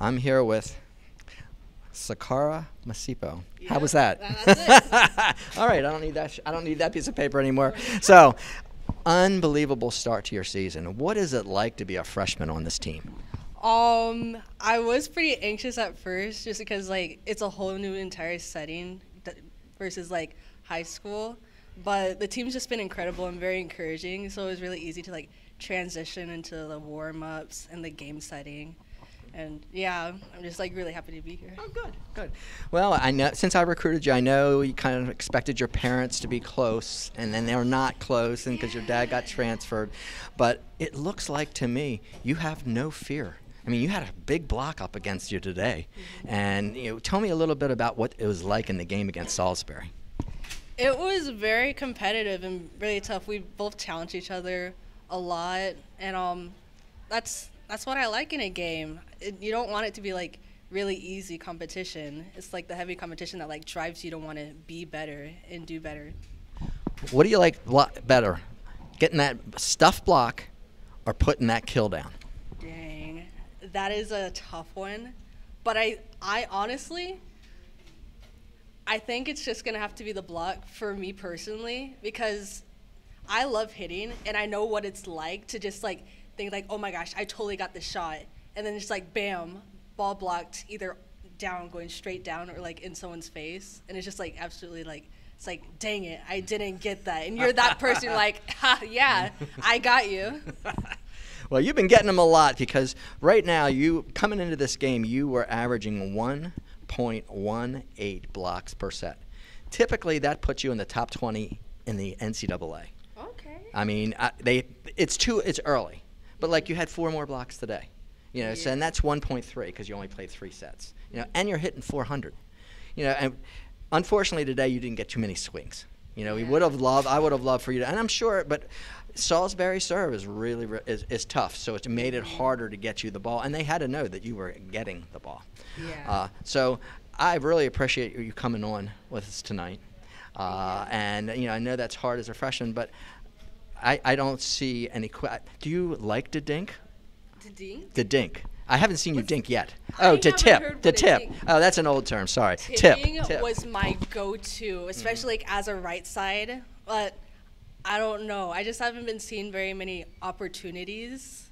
I'm here with Zakara Masibo. How was that? All right, I don't need that. Sh- I don't need that piece of paper anymore. So, unbelievable start to your season. What is it like to be a freshman on this team? Um, I was pretty anxious at first, just because like it's a whole new entire setting versus like high school. But the team's just been incredible and very encouraging, so it was really easy to like transition into the warm ups and the game setting. And yeah, I'm just like really happy to be here. Oh, good, good. Well, I know since I recruited you, I know you kind of expected your parents to be close, and then they're not close, and because your dad got transferred. But it looks like to me you have no fear. I mean, you had a big block up against you today, and you know, tell me a little bit about what it was like in the game against Salisbury. It was very competitive and really tough. We both challenged each other a lot, and um, that's that's what I like in a game. It, you don't want it to be like really easy competition. It's like the heavy competition that like drives you to want to be better and do better. What do you like better, getting that stuff block, or putting that kill down? Dang, that is a tough one. But I, I honestly, I think it's just gonna have to be the block for me personally because I love hitting and I know what it's like to just like think like, oh my gosh, I totally got the shot, and then just like bam, ball blocked either down, going straight down, or like in someone's face, and it's just like absolutely like. It's like, dang it, I didn't get that. And you're that person, you're like, ha, yeah, I got you. Well, you've been getting them a lot because right now you coming into this game, you were averaging 1.18 blocks per set. Typically, that puts you in the top 20 in the NCAA. Okay. I mean, uh, they it's too it's early, but like you had four more blocks today, you know, so and that's 1.3 because you only played three sets, you know, and you're hitting 400, you know, and unfortunately today you didn't get too many swings. You know, we would have loved. I would have loved for you to, and I'm sure, but Salisbury serve is really is, is tough, so it made it harder to get you the ball, and they had to know that you were getting the ball. Yeah. Uh, so I really appreciate you coming on with us tonight, uh, and you know I know that's hard as a freshman, but I, I don't see any. Qu- do you like to dink? To dink? The dink. I haven't seen you What's- dink yet. I Oh, to tip. To tip. dink- Oh, that's an old term. Sorry. Tipping tip. was my go-to, mm. especially like as a right side. But I don't know. I just haven't been seeing very many opportunities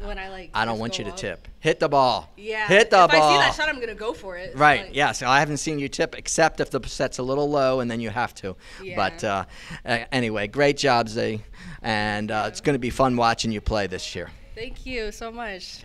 when I like. I don't want you to up. tip. Hit the ball. Yeah. Hit the if ball. I see that shot, I'm gonna go for it. Right. Like, yeah. So I haven't seen you tip except if the set's a little low, and then you have to. But uh, Yeah. uh, anyway, great job, Z, and uh, it's going to be fun watching you play this year. Thank you so much.